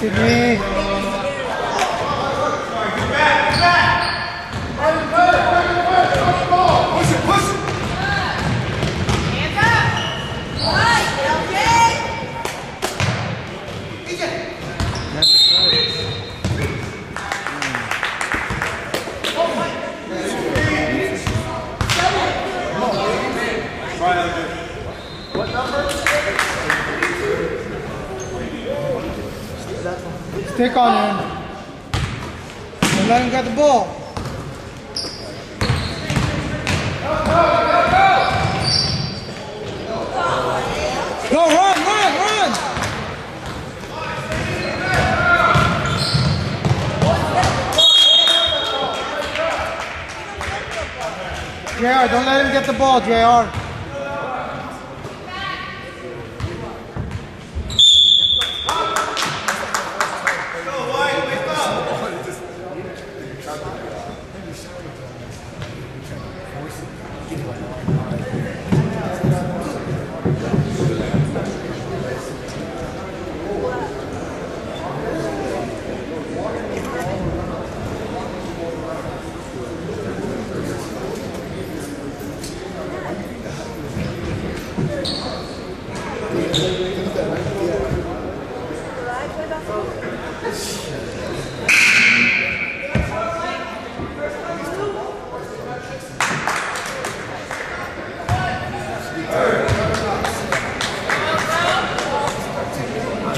Nice, Sidney. Push it, push it. Stick on him. Don't let him get the ball. Go, run, run, run! JR, don't let him get the ball, JR.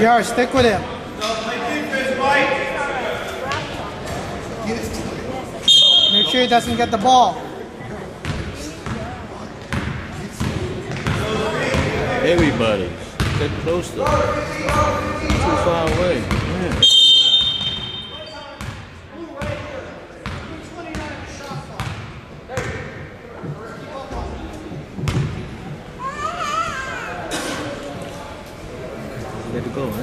JR, stick with him. Make sure he doesn't get the ball. Everybody, get closer. Too far away. Yeah. Let it go, huh?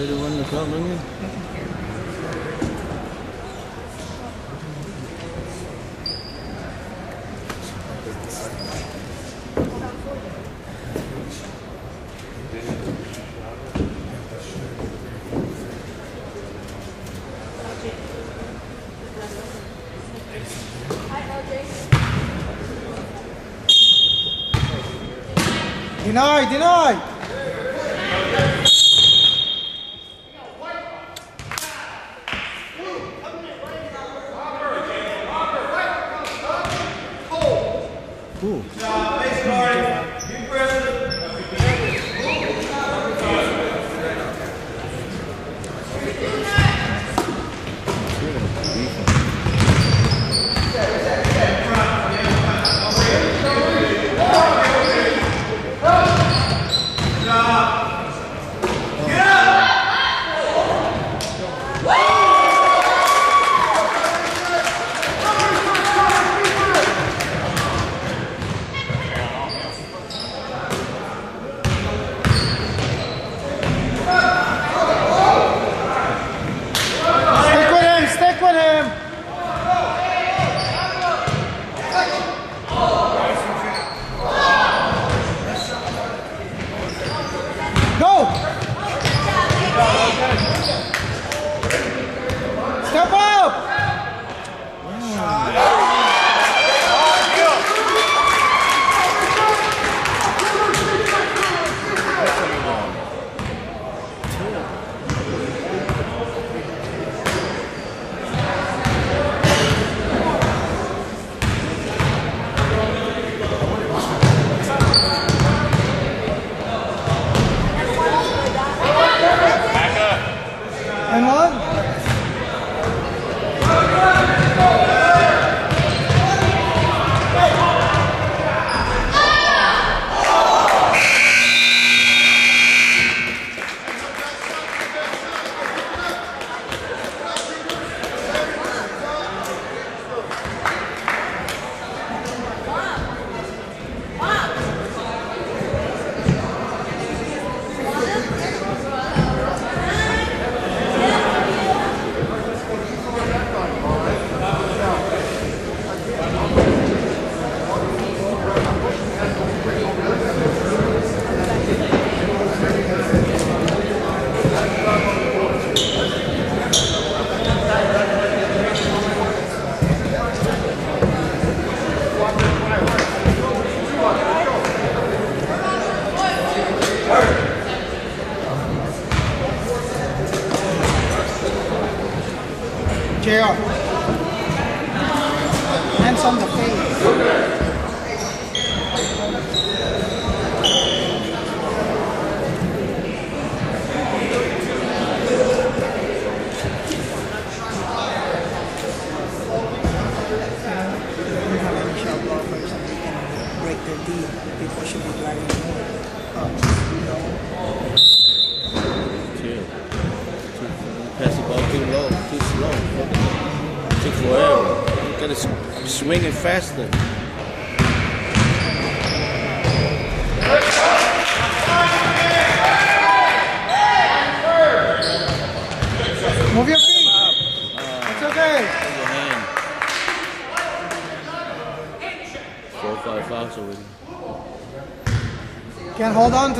It run the clock, don't you? Deny, deny.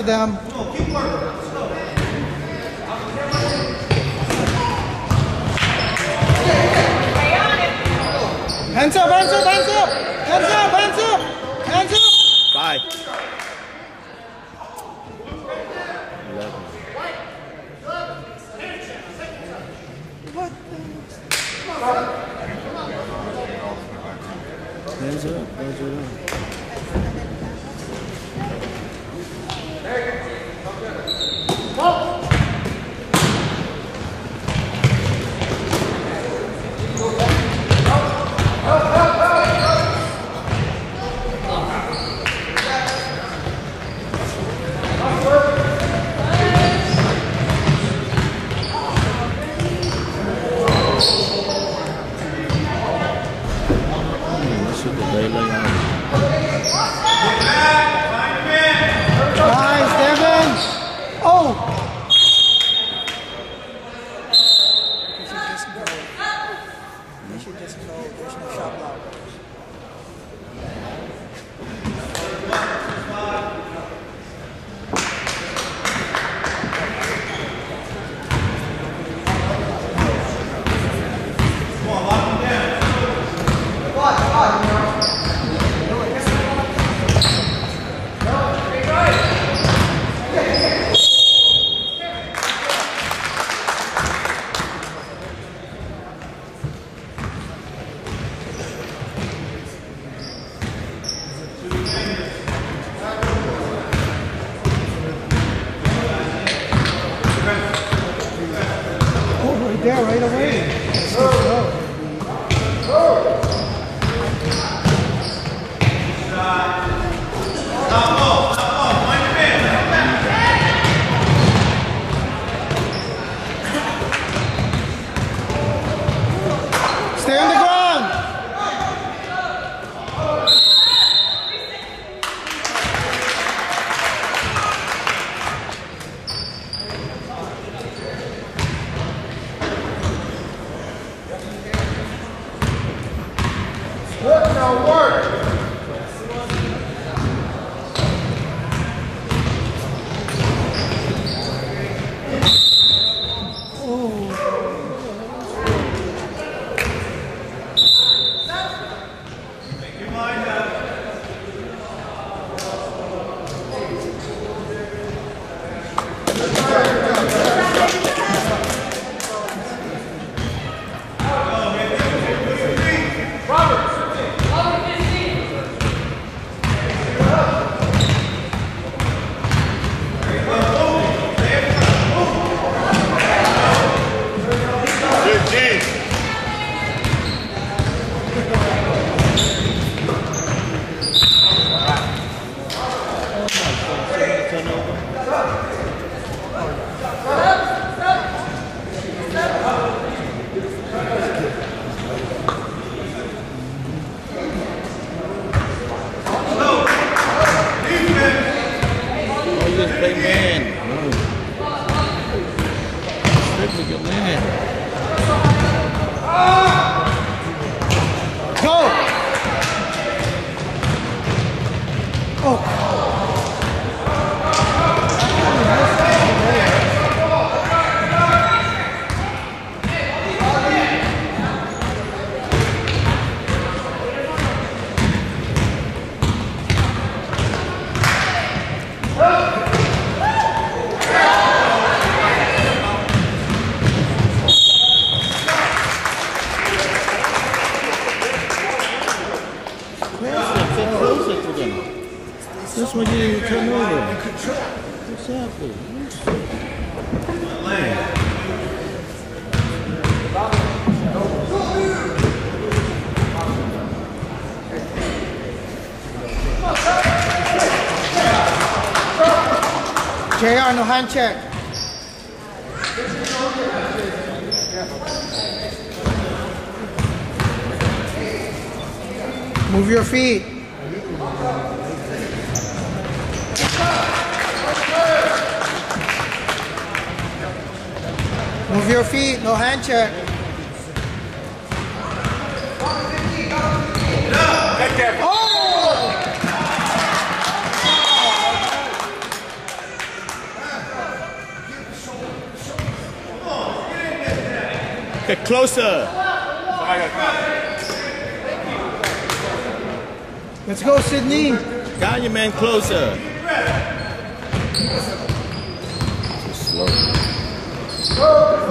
Them. ano, hand check. Closer. Let's go, Sidney. Got your man closer. Slow. Go,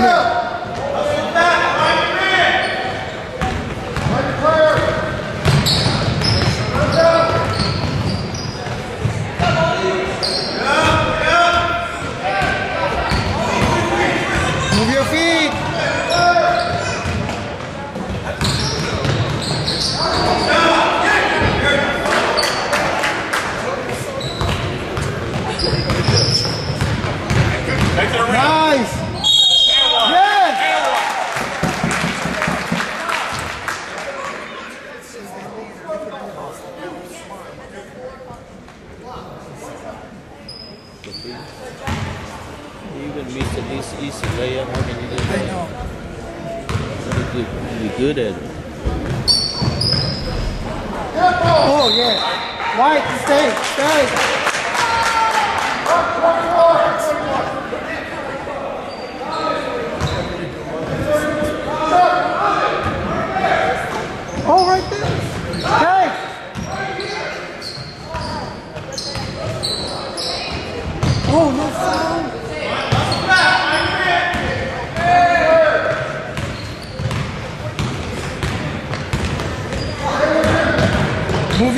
go. good at it. Oh, yeah. White, stay, stay.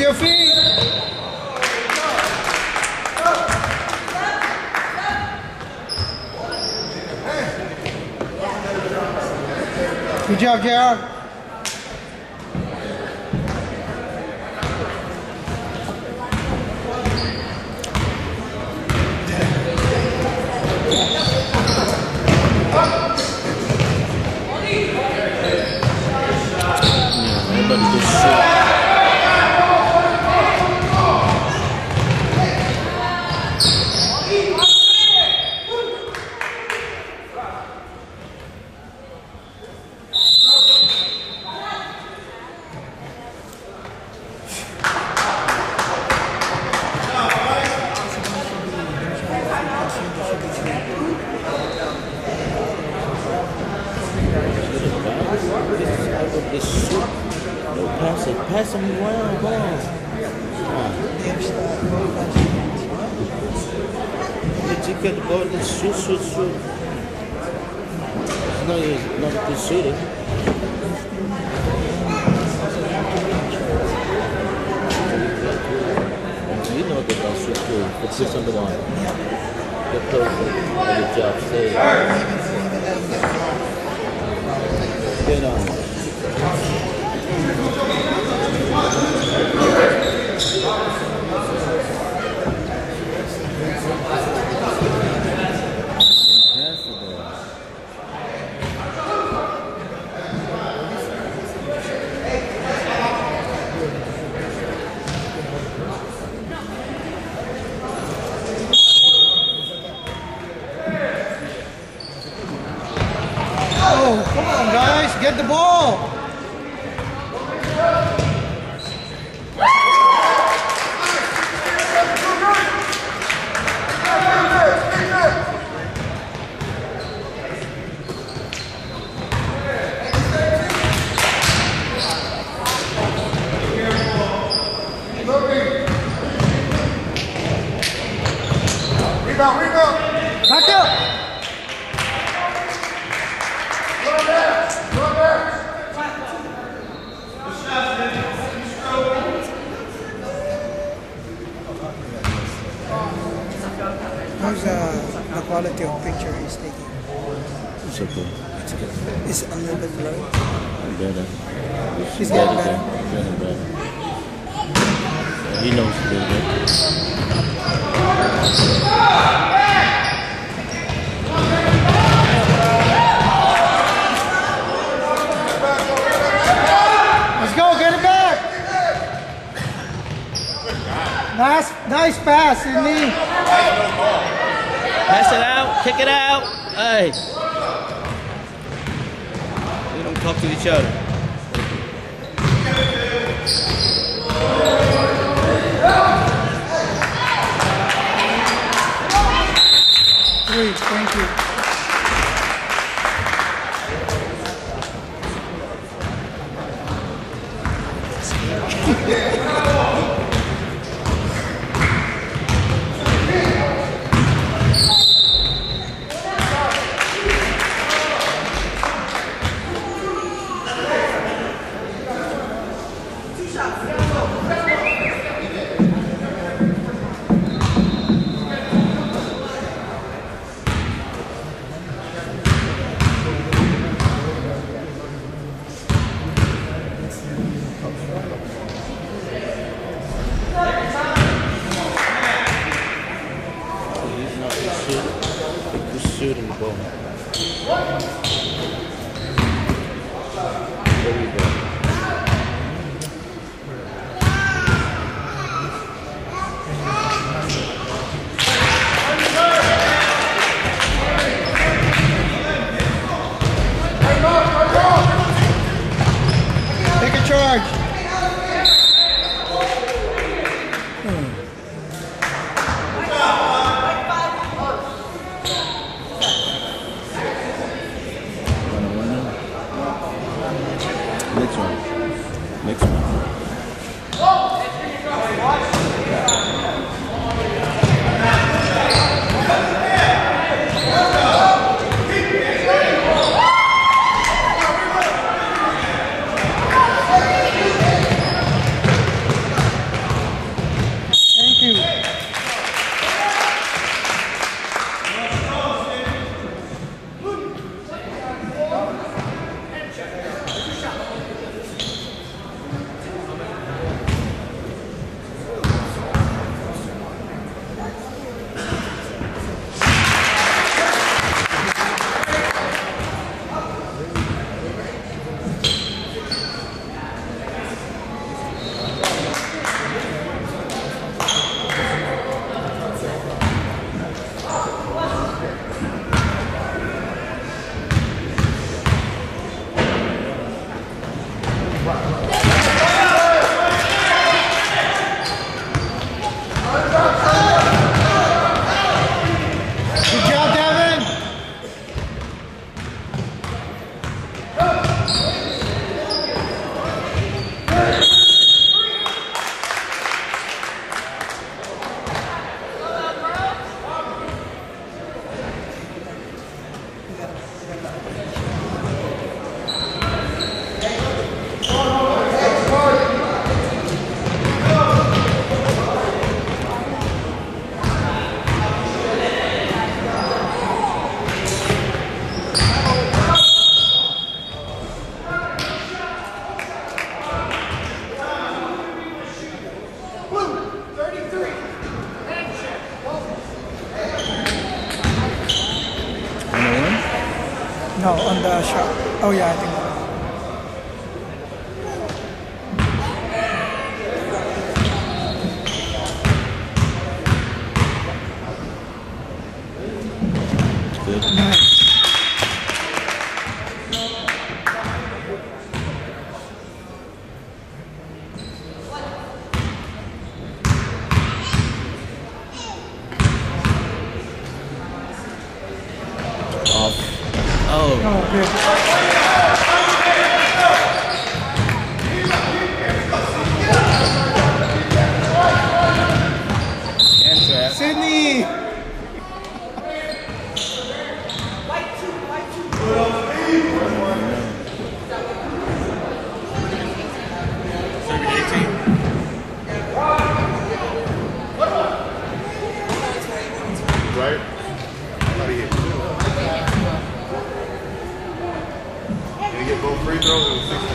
your feet. Good job, JR. But this bom. It's a little bit blurry. Better. He's getting better. Getting better. He knows a little bit. Let's go, get it back. Nice, nice pass, Sidney. Pass it out. Kick it out. Hey. Talk to each other. Three, thank you. Oh yeah, I think. Good. Nice. Off. Oh. Oh, Não,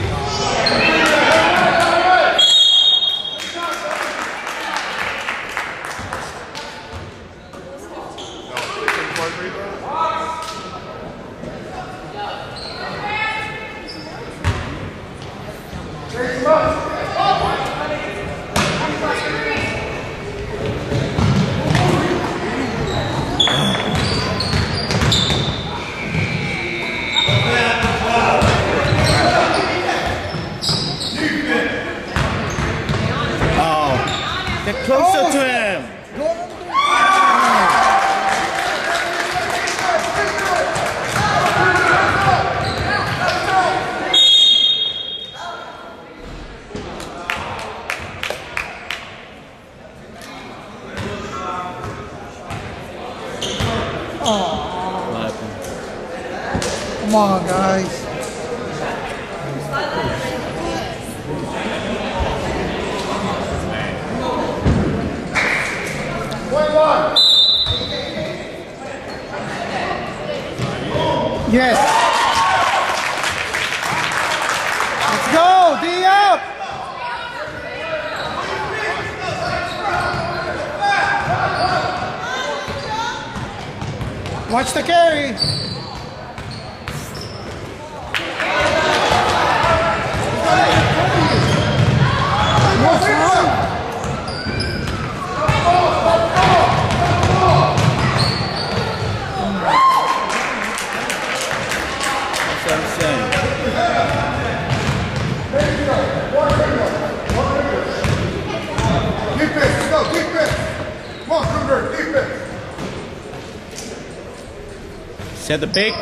Set the pick.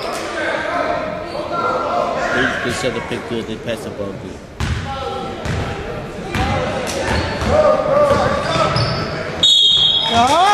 They, they set the pick good. They pass the ball good. Oh!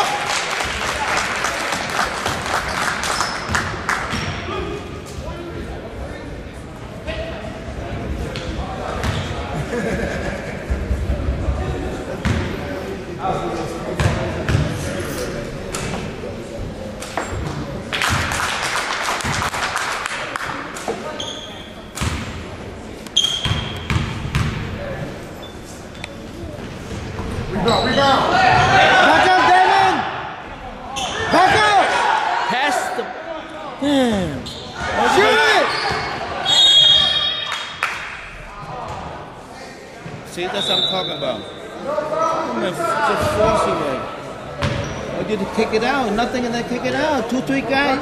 tú, tú.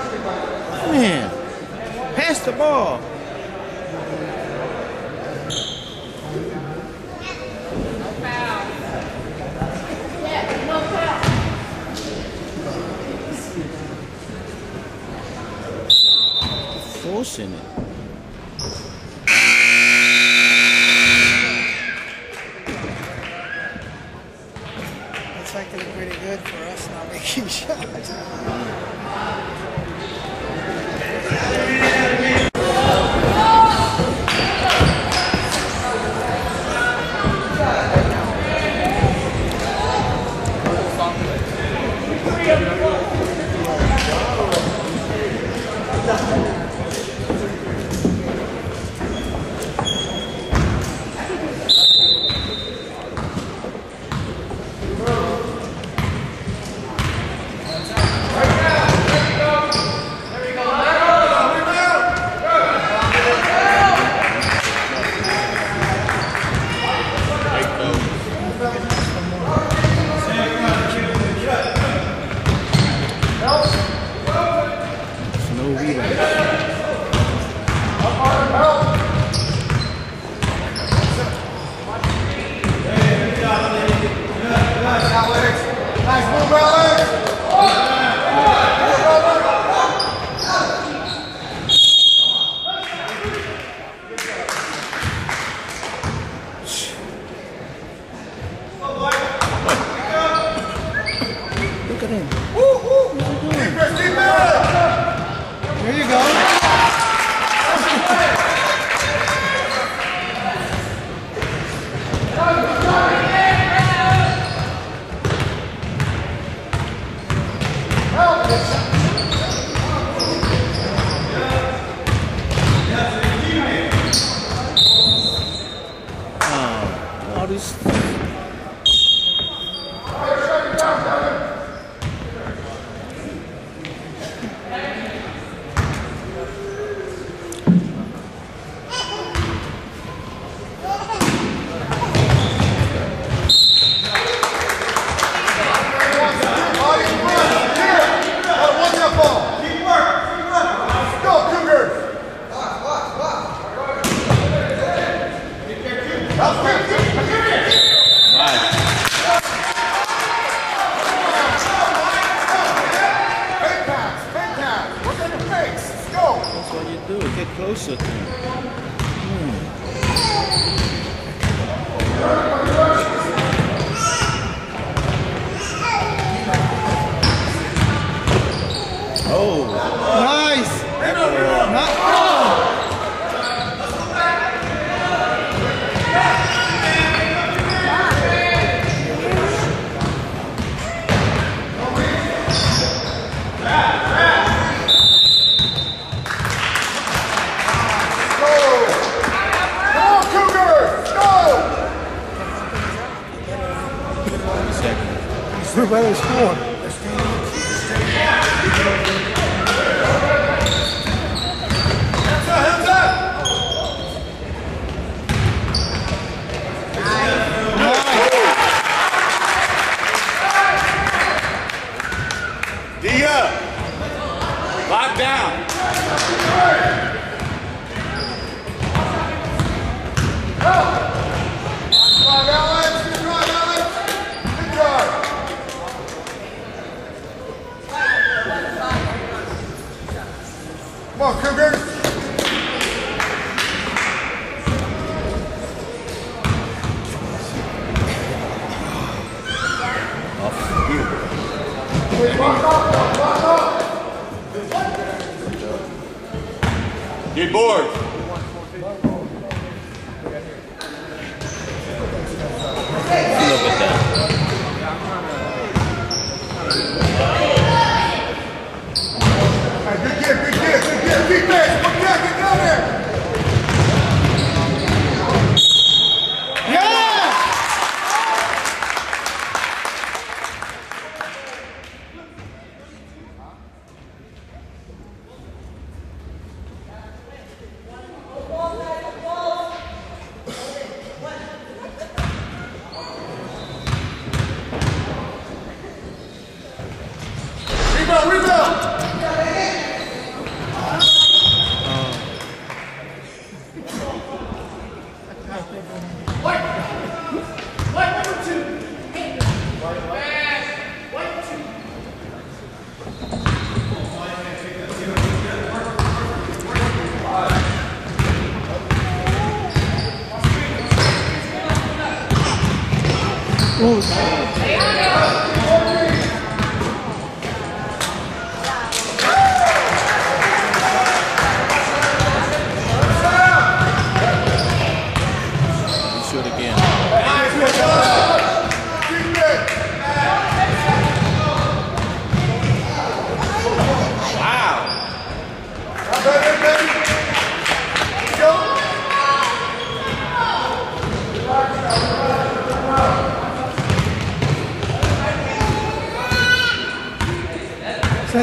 Os.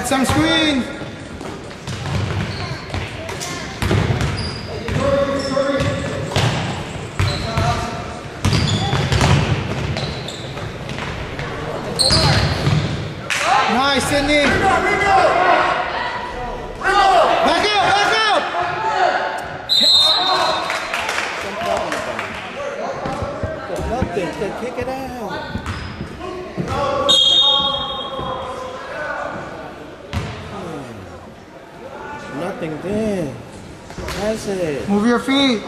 Some screen! is it? Move your feet.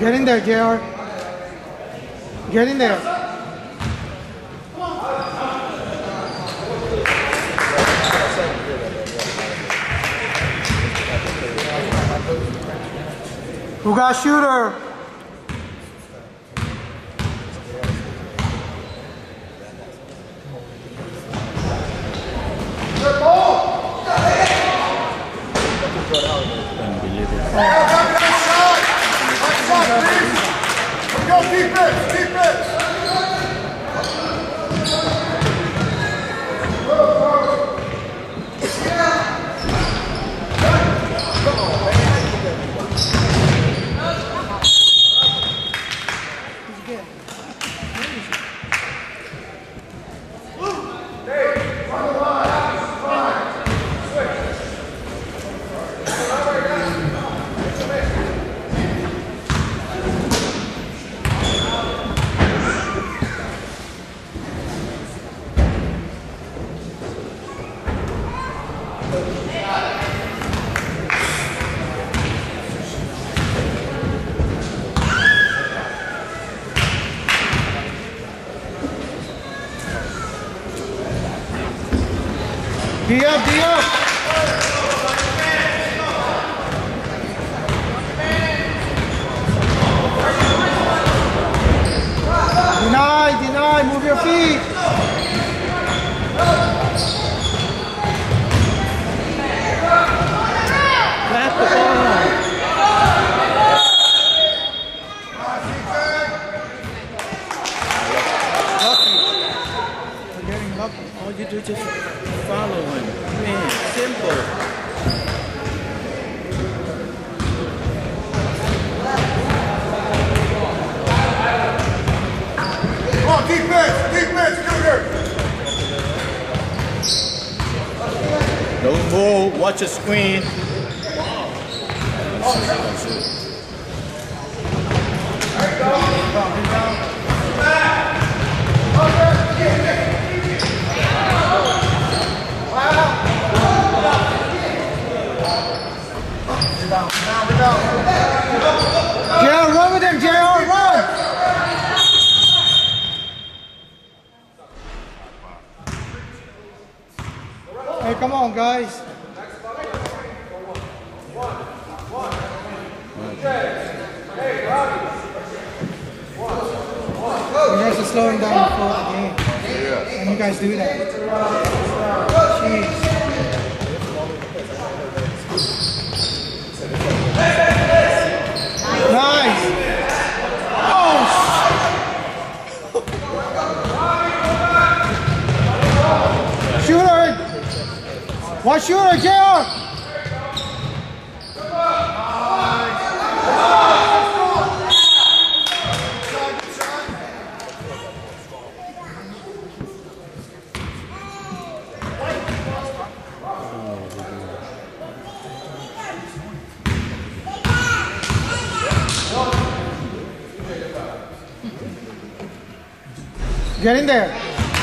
Get in there, JR. Get in there. Who got shooter? to screen nerves are slowing down before the game. Yeah. And you guys do that. Jeez. Nice! Oh! Shooter! Watch shooter, JR? Get in there.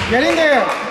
Get in there.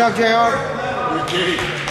시작해요. 오케이.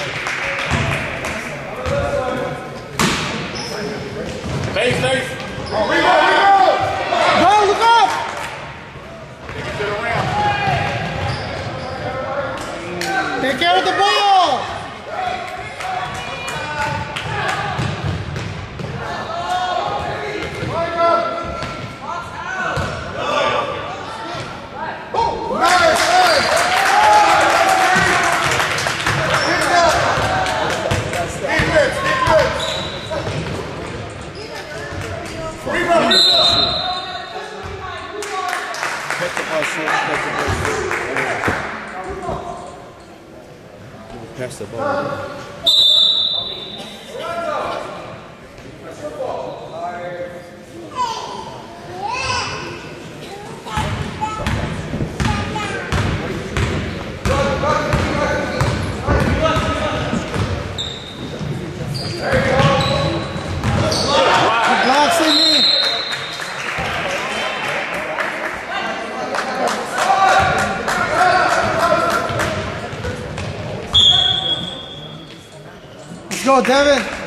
9.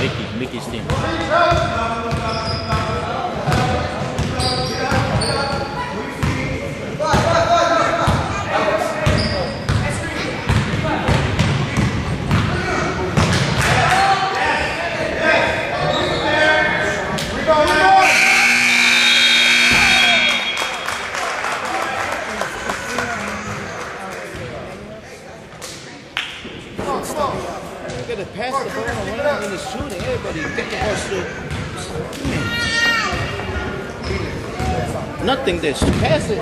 Mickey, Mickey's team. everybody get the. Nothing this. Pass it.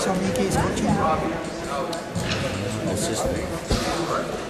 Só me quis continuar. Nossa, isso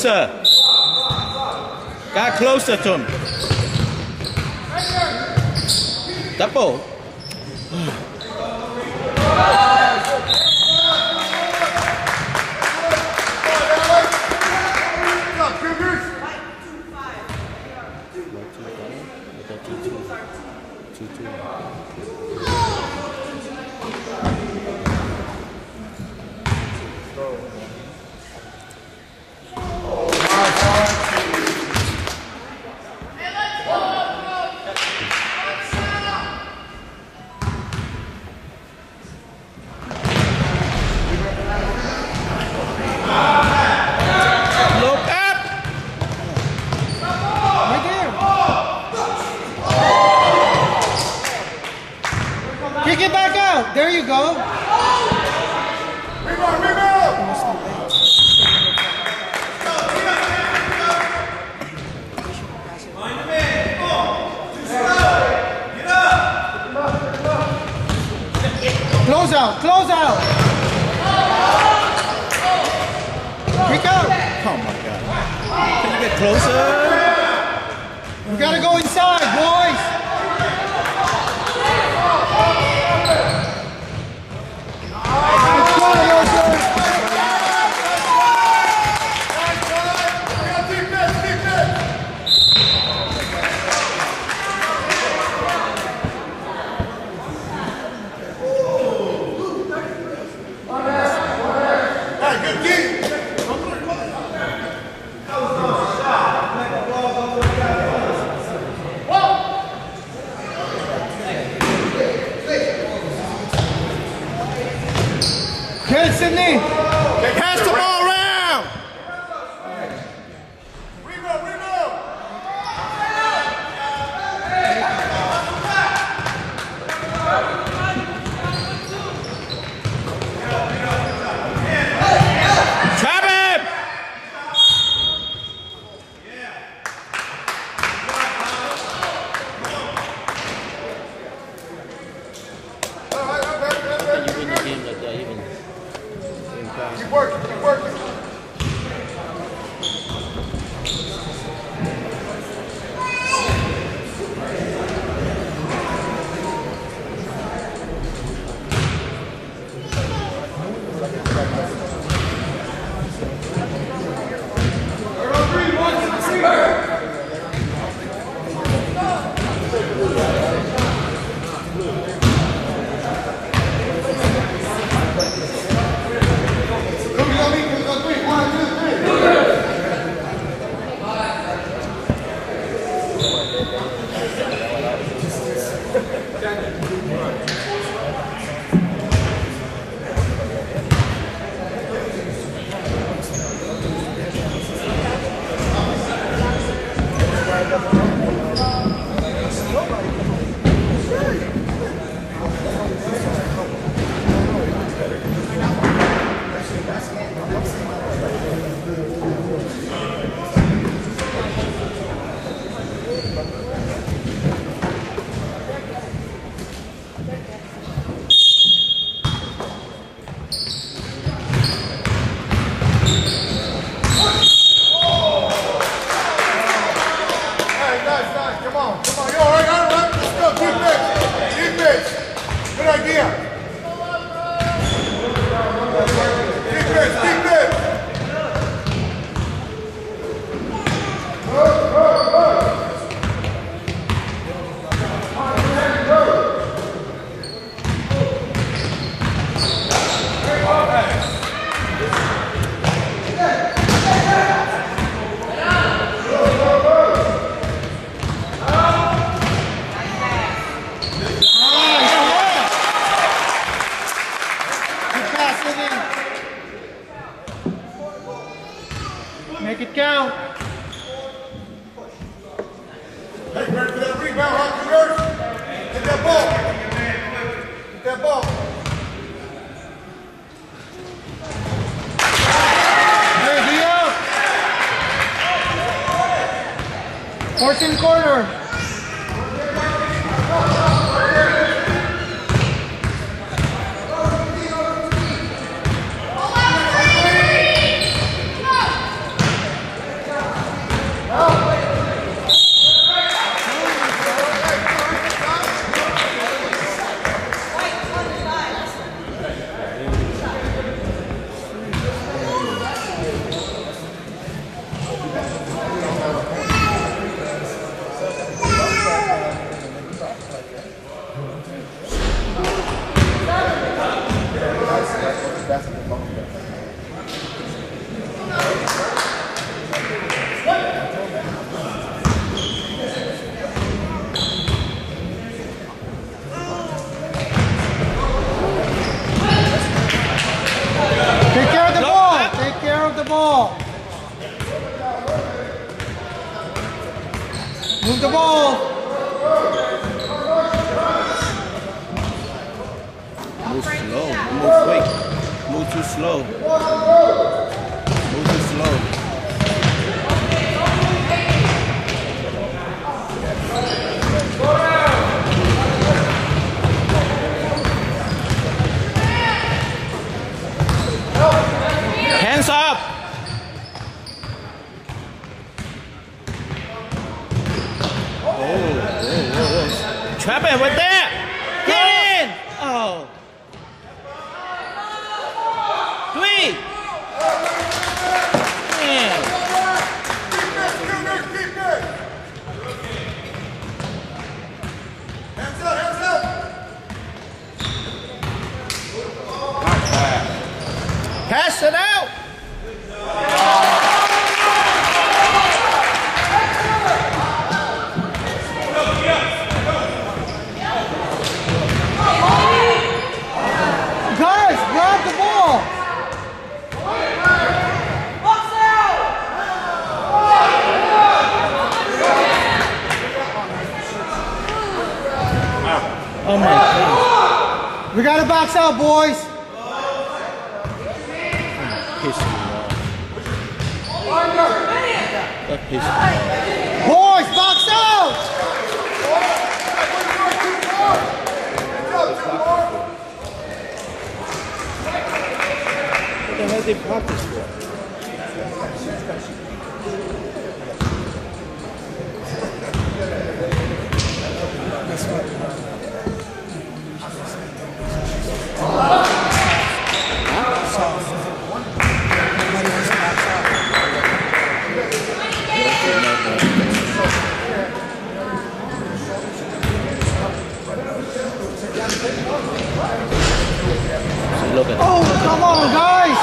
closer. Got closer to him. Double. out, boys. Boys, box out. What the hell practice? Come on, guys!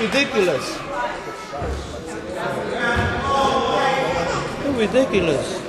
Ridiculous. Ridiculous.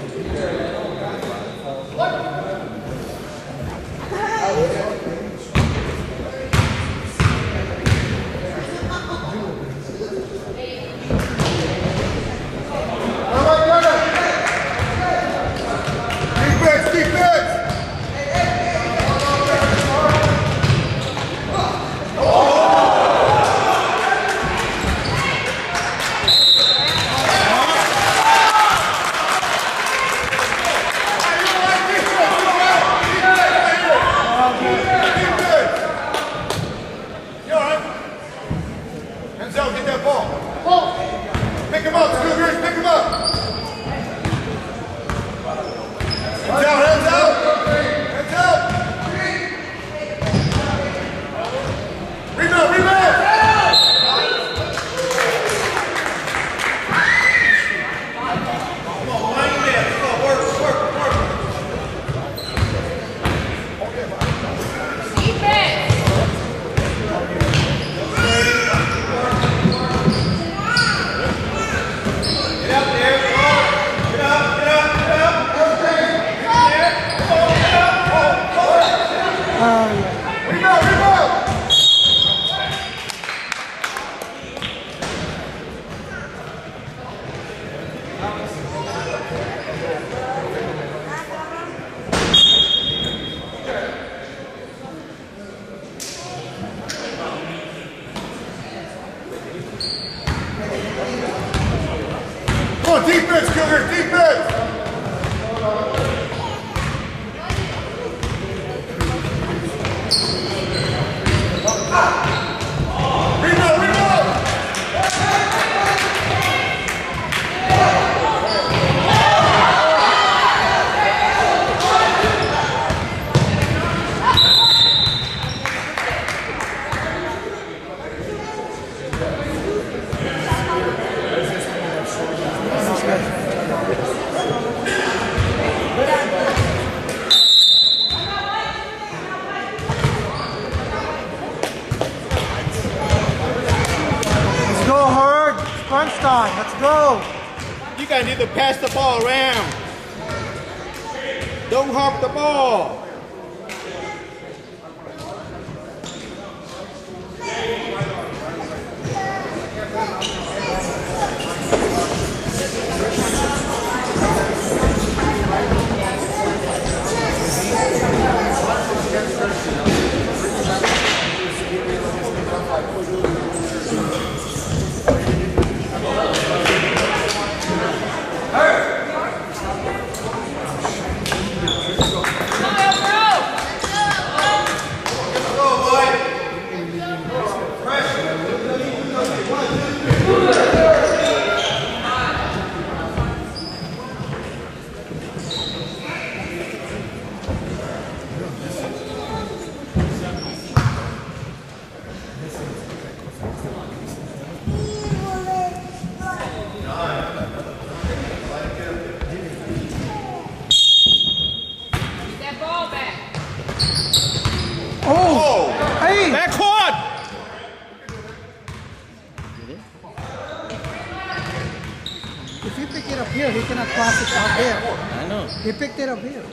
They picked it up here.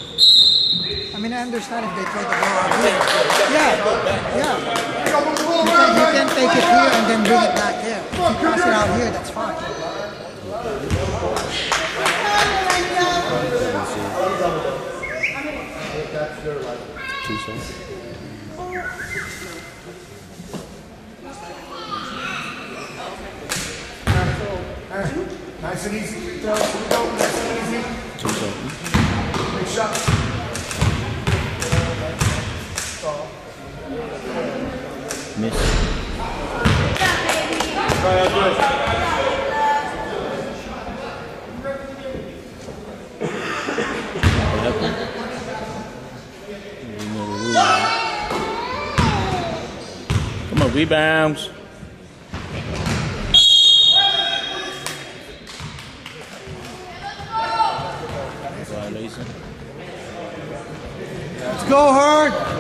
I mean, I understand if they play the ball up here. Yeah, yeah. You gotta move the ball You around, can, you can take it here and then bring it back there. If you pass it out here, that's fine. Two cents. Nice and easy. Throw, throw, nice and easy. Two cents. Big shot. Miss. Come on, rebounds. Violation. Let's go, Herd.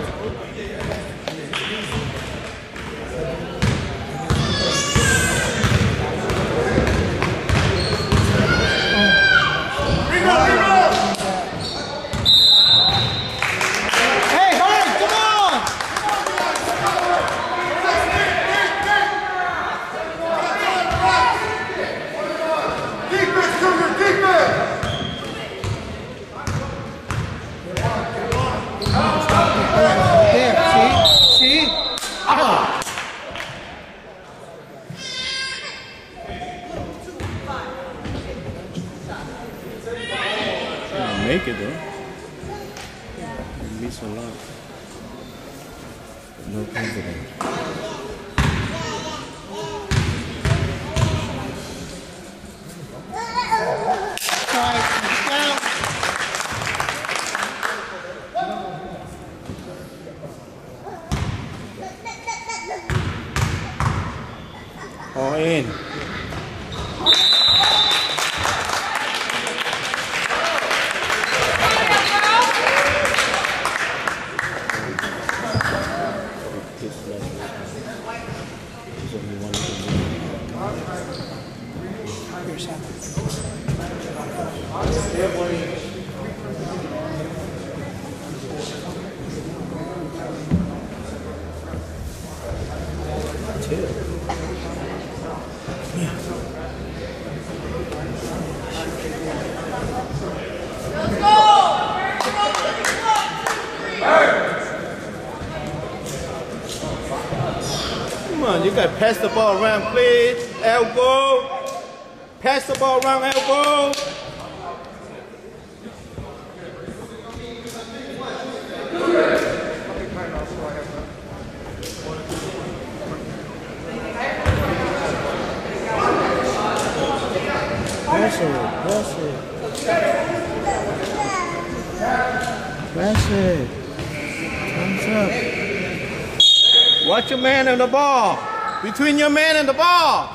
Between your man and the ball.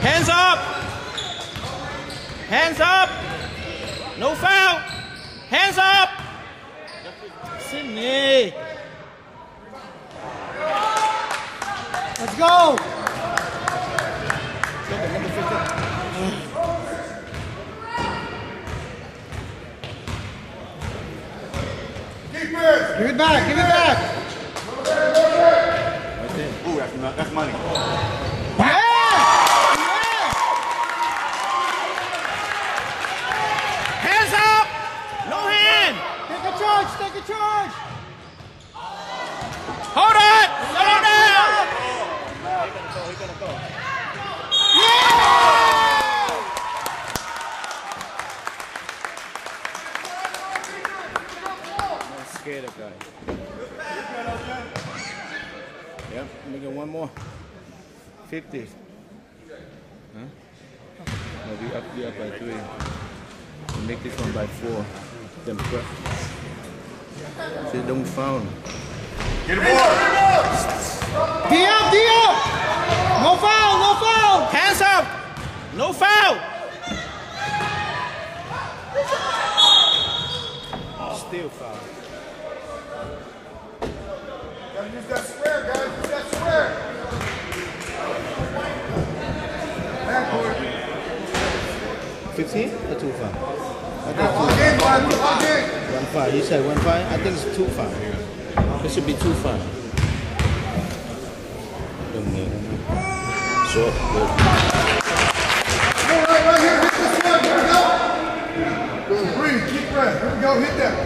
Hands up. Hands up. No foul. Hands up. Sidney. Let's go. Defense. Give it back. Give it back. Ooh, that's, mo- that's money. Yeah. Yeah. Hands up. No hand. Take a charge. Take a charge. Hold on. Slow down. I'm scared of guy. Yep, let me get one more. 50. Huh? No, we up, we up by three. We make this one by four. Then press. See, don't foul. Get the ball. D up. D up. No foul. No foul. Hands up! No foul! Still foul. 15? or 2 5? I think 2 5. 1 5. You said 1 5? I think it's 2 5. It should be 2 5. Sure. Right, right here, hit. Breathe, keep breath. Here we go, hit that.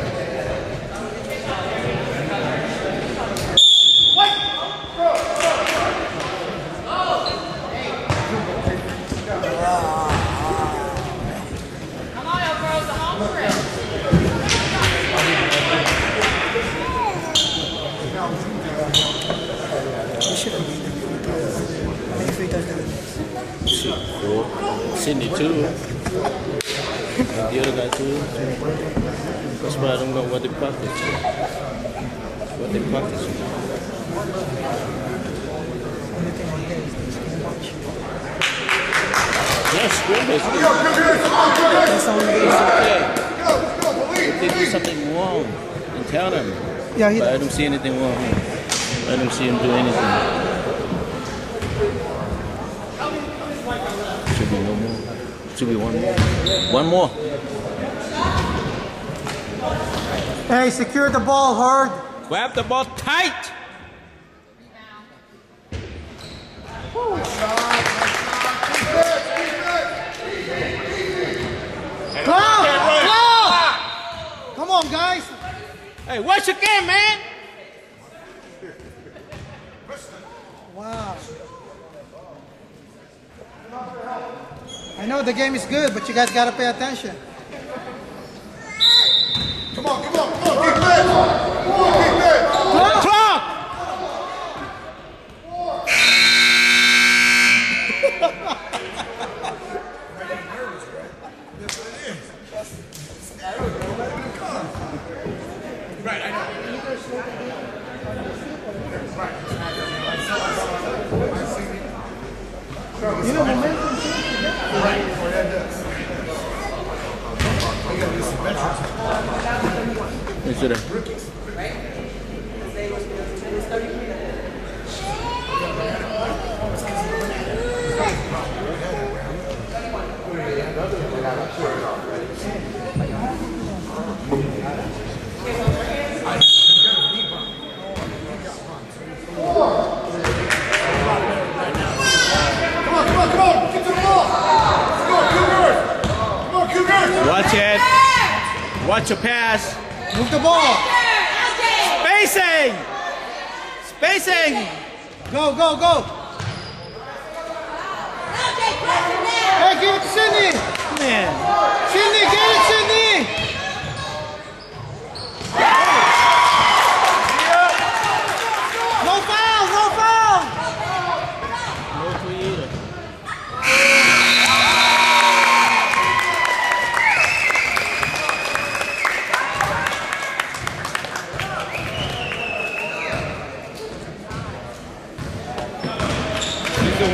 Yeah, he But I don't see anything wrong. I don't see him do anything. Should be no more. Should be one more. One more. Hey, secure the ball hard. Grab the ball tight. Clock! Clock! Come on, guys. Hey, watch your game, man. Wow. I know the game is good, but you guys gotta pay attention. Come on, come on, come on. Deep breath. Come on, deep breath. Clock. Is it a- Come on, come on, come on. Get to the ball. Let's go, Cougars. Come on, Cougars. Watch it. Watch your pass. Move the ball. Spacing. Spacing. Go, go, go. Hey, give it to Sidney. Man. Sidney, get it, Sidney. No foul, no foul. No creator.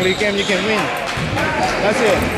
Is game you can win. That's it.